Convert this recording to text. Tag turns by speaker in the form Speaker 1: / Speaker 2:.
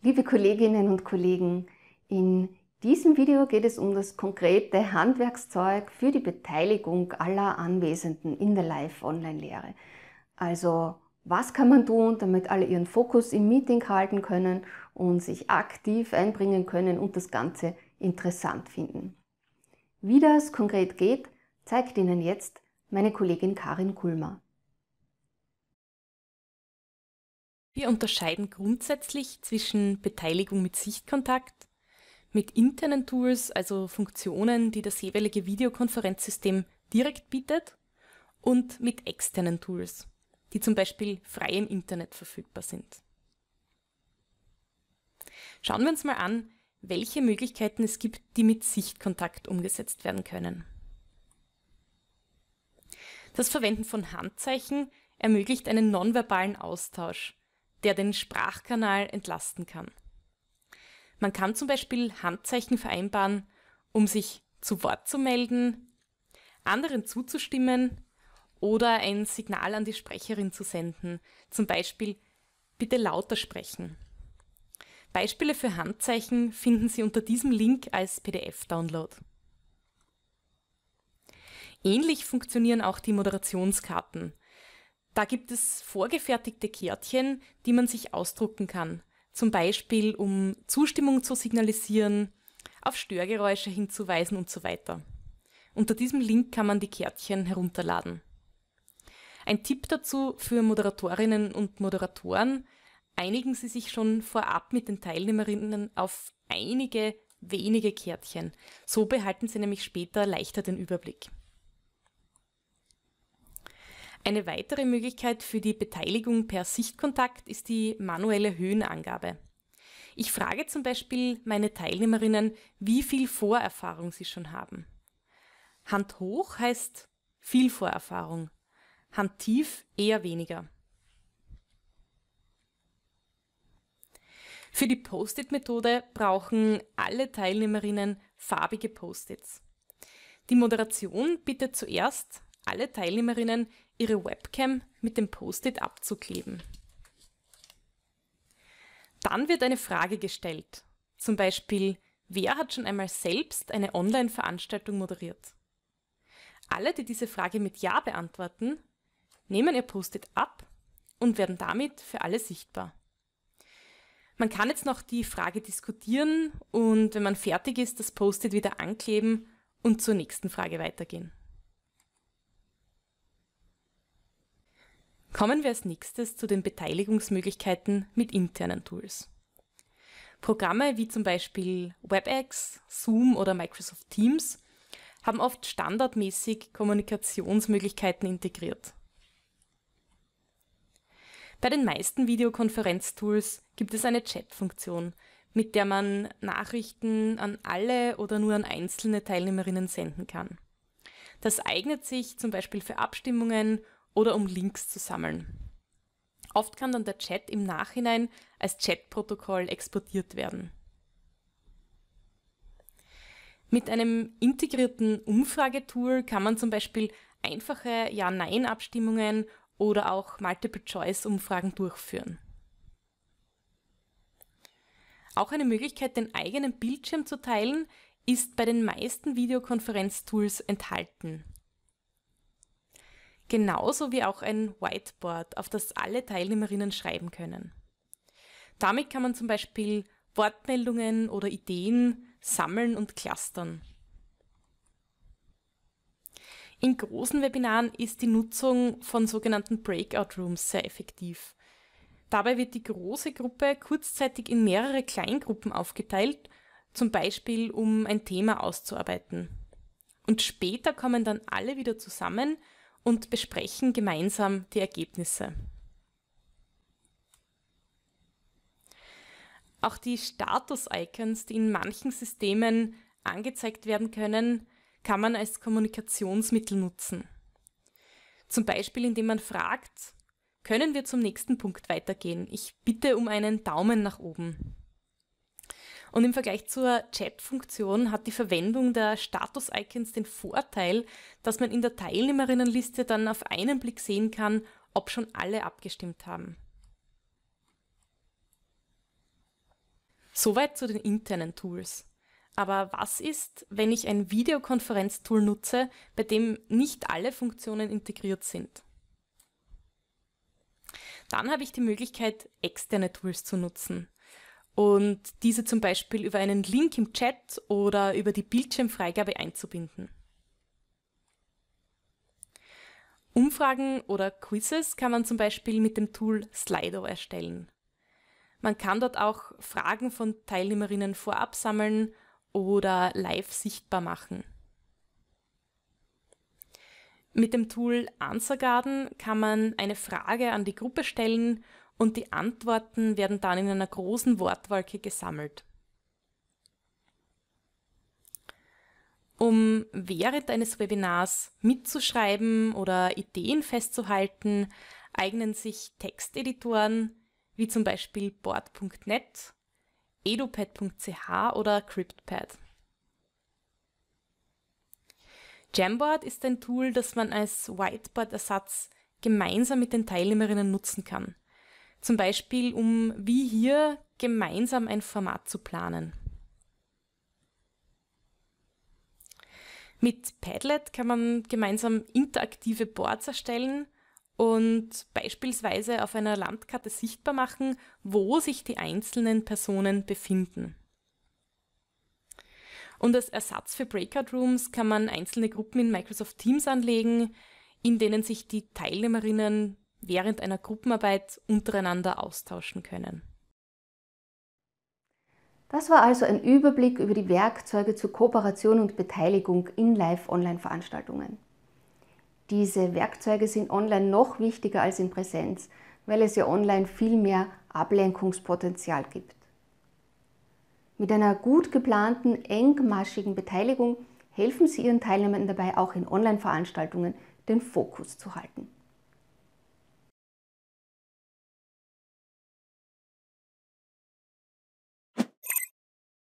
Speaker 1: Liebe Kolleginnen und Kollegen, in diesem Video geht es um das konkrete Handwerkszeug für die Beteiligung aller Anwesenden in der Live-Online-Lehre. Also was kann man tun, damit alle ihren Fokus im Meeting halten können und sich aktiv einbringen können und das Ganze interessant finden. Wie das konkret geht, zeigt Ihnen jetzt meine Kollegin Karin Kulmer.
Speaker 2: Wir unterscheiden grundsätzlich zwischen Beteiligung mit Sichtkontakt, mit internen Tools, also Funktionen, die das jeweilige Videokonferenzsystem direkt bietet, und mit externen Tools, die zum Beispiel frei im Internet verfügbar sind. Schauen wir uns mal an, welche Möglichkeiten es gibt, die mit Sichtkontakt umgesetzt werden können. Das Verwenden von Handzeichen ermöglicht einen nonverbalen Austausch, der den Sprachkanal entlasten kann. Man kann zum Beispiel Handzeichen vereinbaren, um sich zu Wort zu melden, anderen zuzustimmen oder ein Signal an die Sprecherin zu senden, zum Beispiel bitte lauter sprechen. Beispiele für Handzeichen finden Sie unter diesem Link als PDF-Download. Ähnlich funktionieren auch die Moderationskarten, da gibt es vorgefertigte Kärtchen, die man sich ausdrucken kann. Zum Beispiel, um Zustimmung zu signalisieren, auf Störgeräusche hinzuweisen und so weiter. Unter diesem Link kann man die Kärtchen herunterladen. Ein Tipp dazu für Moderatorinnen und Moderatoren, einigen Sie sich schon vorab mit den Teilnehmerinnen auf einige wenige Kärtchen. So behalten Sie nämlich später leichter den Überblick. Eine weitere Möglichkeit für die Beteiligung per Sichtkontakt ist die manuelle Höhenangabe. Ich frage zum Beispiel meine Teilnehmerinnen, wie viel Vorerfahrung sie schon haben. Hand hoch heißt viel Vorerfahrung, Hand tief eher weniger. Für die Post-it-Methode brauchen alle Teilnehmerinnen farbige Post-its. Die Moderation bittet zuerst alle Teilnehmerinnen ihre Webcam mit dem Post-it abzukleben. Dann wird eine Frage gestellt, zum Beispiel, wer hat schon einmal selbst eine Online-Veranstaltung moderiert? Alle, die diese Frage mit Ja beantworten, nehmen ihr Post-it ab und werden damit für alle sichtbar. Man kann jetzt noch die Frage diskutieren und wenn man fertig ist, das Post-it wieder ankleben und zur nächsten Frage weitergehen. Kommen wir als nächstes zu den Beteiligungsmöglichkeiten mit internen Tools. Programme wie zum Beispiel WebEx, Zoom oder Microsoft Teams haben oft standardmäßig Kommunikationsmöglichkeiten integriert. Bei den meisten Videokonferenztools gibt es eine Chat-Funktion, mit der man Nachrichten an alle oder nur an einzelne Teilnehmerinnen senden kann. Das eignet sich zum Beispiel für Abstimmungen oder um Links zu sammeln. Oft kann dann der Chat im Nachhinein als Chatprotokoll exportiert werden. Mit einem integrierten Umfragetool kann man zum Beispiel einfache Ja-Nein-Abstimmungen oder auch Multiple-Choice-Umfragen durchführen. Auch eine Möglichkeit, den eigenen Bildschirm zu teilen, ist bei den meisten Videokonferenztools enthalten genauso wie auch ein Whiteboard, auf das alle Teilnehmerinnen schreiben können. Damit kann man zum Beispiel Wortmeldungen oder Ideen sammeln und clustern. In großen Webinaren ist die Nutzung von sogenannten Breakout Rooms sehr effektiv. Dabei wird die große Gruppe kurzzeitig in mehrere Kleingruppen aufgeteilt, zum Beispiel um ein Thema auszuarbeiten. Und später kommen dann alle wieder zusammen und besprechen gemeinsam die Ergebnisse. Auch die Status-Icons, die in manchen Systemen angezeigt werden können, kann man als Kommunikationsmittel nutzen. Zum Beispiel indem man fragt, können wir zum nächsten Punkt weitergehen? Ich bitte um einen Daumen nach oben. Und im Vergleich zur Chat-Funktion hat die Verwendung der Status-Icons den Vorteil, dass man in der Teilnehmerinnenliste dann auf einen Blick sehen kann, ob schon alle abgestimmt haben. Soweit zu den internen Tools. Aber was ist, wenn ich ein Videokonferenztool nutze, bei dem nicht alle Funktionen integriert sind? Dann habe ich die Möglichkeit, externe Tools zu nutzen und diese zum Beispiel über einen Link im Chat oder über die Bildschirmfreigabe einzubinden. Umfragen oder Quizzes kann man zum Beispiel mit dem Tool Slido erstellen. Man kann dort auch Fragen von Teilnehmerinnen vorab sammeln oder live sichtbar machen. Mit dem Tool Answergarden kann man eine Frage an die Gruppe stellen und die Antworten werden dann in einer großen Wortwolke gesammelt. Um während eines Webinars mitzuschreiben oder Ideen festzuhalten, eignen sich Texteditoren wie zum Beispiel board.net, edupad.ch oder CryptPad. Jamboard ist ein Tool, das man als Whiteboard-Ersatz gemeinsam mit den Teilnehmerinnen nutzen kann. Zum Beispiel, um wie hier gemeinsam ein Format zu planen. Mit Padlet kann man gemeinsam interaktive Boards erstellen und beispielsweise auf einer Landkarte sichtbar machen, wo sich die einzelnen Personen befinden. Und als Ersatz für Breakout Rooms kann man einzelne Gruppen in Microsoft Teams anlegen, in denen sich die Teilnehmerinnen während einer Gruppenarbeit untereinander austauschen können.
Speaker 1: Das war also ein Überblick über die Werkzeuge zur Kooperation und Beteiligung in Live-Online-Veranstaltungen. Diese Werkzeuge sind online noch wichtiger als in Präsenz, weil es ja online viel mehr Ablenkungspotenzial gibt. Mit einer gut geplanten, engmaschigen Beteiligung helfen Sie Ihren Teilnehmern dabei, auch in Online-Veranstaltungen den Fokus zu halten.